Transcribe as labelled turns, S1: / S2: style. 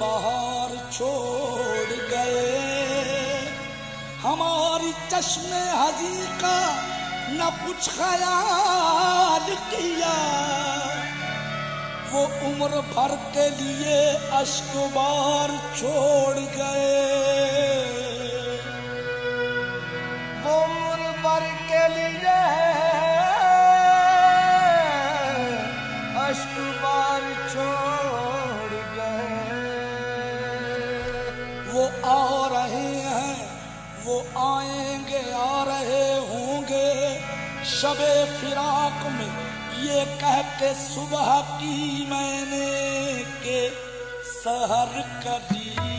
S1: بہار چھوڑ گئے۔ ہماری چشم حضی کا نہ کچھ خیال کیا۔ وہ عمر بھر کے لیے اشکبار چھوڑ گئے۔ You.